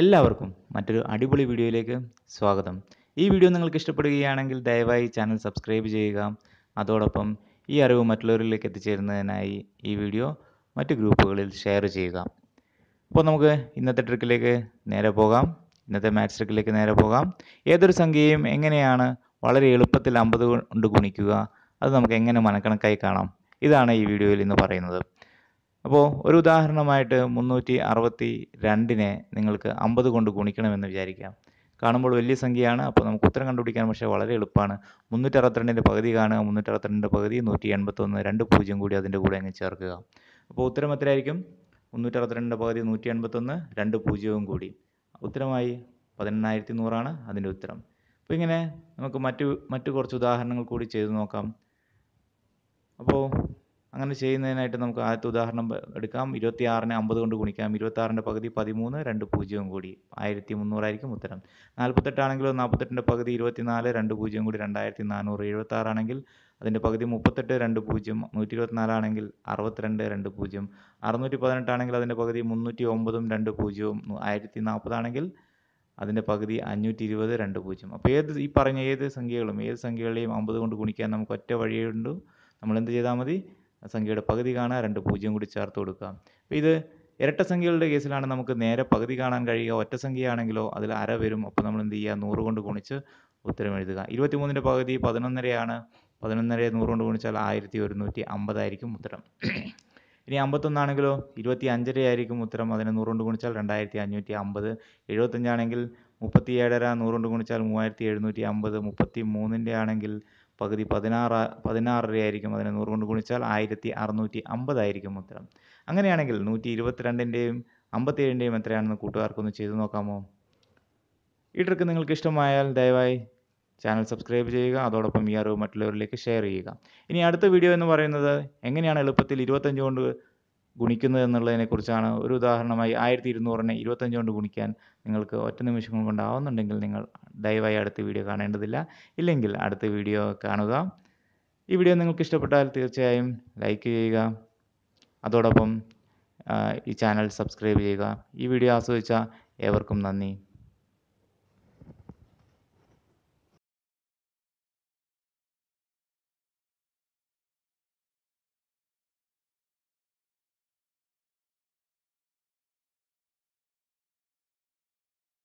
എല്ലാവർക്കും മറ്റൊരു അടിപൊളി വീഡിയോയിലേക്ക് സ്വാഗതം. ഈ വീഡിയോ നിങ്ങൾക്ക് ഇഷ്ടപ്പെടുകയാണെങ്കിൽ ദയവായി ചാനൽ സബ്സ്ക്രൈബ് ചെയ്യുക. അതോടൊപ്പം ഈ അറിവ് മറ്റുള്ളവരിലേക്ക് എത്തിച്ചേരുന്നതിനായി ഈ വീഡിയോ മറ്റ് ഗ്രൂപ്പുകളിൽ ഷെയർ ചെയ്യുക. അപ്പോൾ നമുക്ക് ഇന്നത്തെ ട്രിക്കിലേക്ക് നേരെ പോകാം. ഇന്നത്തെ മാത്സ് ട്രിക്കിലേക്ക് നേരെ പോകാം. ഏതൊരു സംഖ്യയും എങ്ങനെയാണ് വളരെ എളുപ്പത്തിൽ അമ്പത് കൊണ്ട് ഗുണിക്കുക? അത് നമുക്ക് എങ്ങനെ മനക്കണക്കായി കാണാം? ഇതാണ് ഈ വീഡിയോയിൽ ഇന്ന് പറയുന്നത്. അപ്പോൾ ഒരു ഉദാഹരണമായിട്ട് മുന്നൂറ്റി അറുപത്തി രണ്ടിനെ നിങ്ങൾക്ക് അമ്പത് കൊണ്ട് ഗുണിക്കണമെന്ന് വിചാരിക്കാം. കാണുമ്പോൾ വലിയ സംഖ്യയാണ്. അപ്പോൾ നമുക്ക് ഉത്തരം കണ്ടുപിടിക്കാൻ പക്ഷേ വളരെ എളുപ്പമാണ്. മുന്നൂറ്റി അറുപത്തിരണ്ടിന്റെ പകുതി കാണുക മുന്നൂറ്റി അറുപത്തിരണ്ടിന്റെ പകുതി നൂറ്റി എൺപത്തൊന്ന് രണ്ട് പൂജ്യം കൂടി അതിന്റെ കൂടെ അങ്ങ് ചേർക്കുക. അപ്പോൾ ഉത്തരം എത്രയായിരിക്കും? മുന്നൂറ്റി അറുപത്തിരണ്ടിന്റെ പകുതി നൂറ്റി എൺപത്തൊന്ന് രണ്ട് പൂജ്യവും കൂടി. ഉത്തരമായി പതിനെണ്ണായിരത്തി നൂറാണ് അതിന്റെ ഉത്തരം. അപ്പോൾ ഇങ്ങനെ നമുക്ക് മറ്റു മറ്റു കുറച്ച് ഉദാഹരണങ്ങൾ കൂടി ചെയ്തു നോക്കാം. അപ്പോൾ അങ്ങനെ ചെയ്യുന്നതിനായിട്ട് നമുക്ക് ആദ്യത്തെ ഉദാഹരണം എടുക്കാം. ഇരുപത്തി ആറിനെ അമ്പത് കൊണ്ട് ഗുണിക്കാം. ഇരുപത്തി ആറിന്റെ പകുതി പതിമൂന്ന് രണ്ട് പൂജ്യവും കൂടി. ആയിരത്തി മുന്നൂറായിരിക്കും ഉത്തരം. നാൽപ്പത്തെട്ടാണെങ്കിലോ നാൽപ്പത്തെട്ടിന്റെ പകുതി ഇരുപത്തിനാല് രണ്ട് പൂജ്യം കൂടി രണ്ടായിരത്തി നാനൂറ് എഴുപത്തി ആറാണെങ്കിൽ അതിന്റെ പകുതി മുപ്പത്തെട്ട് രണ്ട് പൂജ്യം. നൂറ്റി ഇരുപത്തിനാലാണെങ്കിൽ അറുപത്തിരണ്ട് രണ്ട് പൂജ്യം. അറുന്നൂറ്റി പതിനെട്ടാണെങ്കിൽ അതിന്റെ പകുതി മുന്നൂറ്റി ഒമ്പതും രണ്ട് പൂജ്യവും. ആയിരത്തി നാൽപ്പതാണെങ്കിൽ അതിന്റെ പകുതി അഞ്ഞൂറ്റി ഇരുപത് രണ്ട് പൂജ്യം. അപ്പോൾ ഏത് ഈ പറഞ്ഞ ഏത് സംഖ്യകളും ഏത് സംഖ്യകളെയും അമ്പത് കൊണ്ട് ഗുണിക്കാൻ നമുക്ക് ഒറ്റ വഴിയുണ്ട്. നമ്മൾ എന്ത് ചെയ്താൽ മതി? സംഖ്യയുടെ പകുതി കാണുക രണ്ട് പൂജ്യം കൂടി ചേർത്ത് കൊടുക്കുക. അപ്പോൾ ഇത് ഇരട്ട സംഖ്യകളുടെ കേസിലാണ് നമുക്ക് നേരെ പകുതി കാണാൻ കഴിയുക. ഒറ്റ സംഖ്യയാണെങ്കിലോ അതിൽ അര വരും. അപ്പോൾ നമ്മൾ എന്ത് ചെയ്യുക? നൂറ് കൊണ്ട് ഗുണിച്ച് ഉത്തരം എഴുതുക. ഇരുപത്തിമൂന്നിന്റെ പകുതി പതിനൊന്നരയാണ്. പതിനൊന്നരയെ നൂറ് കൊണ്ട് ഗുണിച്ചാൽ ആയിരത്തി ഒരുന്നൂറ്റി അമ്പതായിരിക്കും ഉത്തരം. ഇനി അമ്പത്തൊന്നാണെങ്കിലോ ഇരുപത്തി അഞ്ചരയായിരിക്കും ഉത്തരം. അതിനെ നൂറ് കൊണ്ട് ഗുണിച്ചാൽ രണ്ടായിരത്തി അഞ്ഞൂറ്റി അമ്പത്. എഴുപത്തഞ്ചാണെങ്കിൽ മുപ്പത്തി ഏഴര നൂറ് കൊണ്ട് ഗുണിച്ചാൽ മൂവായിരത്തി എഴുന്നൂറ്റി അമ്പത്. മുപ്പത്തി മൂന്നിന്റെ ആണെങ്കിൽ പകുതി പതിനാറ് പതിനാറരയായിരിക്കും അതിനെ നൂറ് കൊണ്ട് ഗുണിച്ചാൽ ആയിരത്തി അറുന്നൂറ്റി അമ്പതായിരിക്കും ഉത്തരം. അങ്ങനെയാണെങ്കിൽ നൂറ്റി ഇരുപത്തിരണ്ടിന്റെയും അമ്പത്തേഴിന്റെയും എത്രയാണെന്ന് കൂട്ടുകാർക്കൊന്ന് ചെയ്തു നോക്കാമോ? ഈ ട്രിക്ക് നിങ്ങൾക്ക് ഇഷ്ടമായാൽ ദയവായി ചാനൽ സബ്സ്ക്രൈബ് ചെയ്യുക അതോടൊപ്പം ഈ അറിവ് മറ്റുള്ളവരിലേക്ക് ഷെയർ ചെയ്യുക. ഇനി അടുത്ത വീഡിയോ എന്ന് പറയുന്നത് എങ്ങനെയാണ് എളുപ്പത്തിൽ ഇരുപത്തഞ്ച് കൊണ്ട് ഗുണിക്കുന്നത് എന്നുള്ളതിനെക്കുറിച്ചാണ് ഒരു ഉദാഹരണമായി ആയിരത്തി ഇരുന്നൂറിനെ ഇരുപത്തഞ്ച് കൊണ്ട് ഗുണിക്കാൻ നിങ്ങൾക്ക് ഒറ്റ നിമിഷം കൊണ്ടാവുന്നുണ്ടെങ്കിൽ നിങ്ങൾ ദയവായി അടുത്ത വീഡിയോ കാണേണ്ടതില്ല. ഇല്ലെങ്കിൽ അടുത്ത വീഡിയോ കാണുക. ഈ വീഡിയോ നിങ്ങൾക്ക് ഇഷ്ടപ്പെട്ടാൽ തീർച്ചയായും ലൈക്ക് ചെയ്യുക. അതോടൊപ്പം ഈ ചാനൽ സബ്സ്ക്രൈബ് ചെയ്യുക. ഈ വീഡിയോ ആസ്വദിച്ച ഏവർക്കും നന്ദി.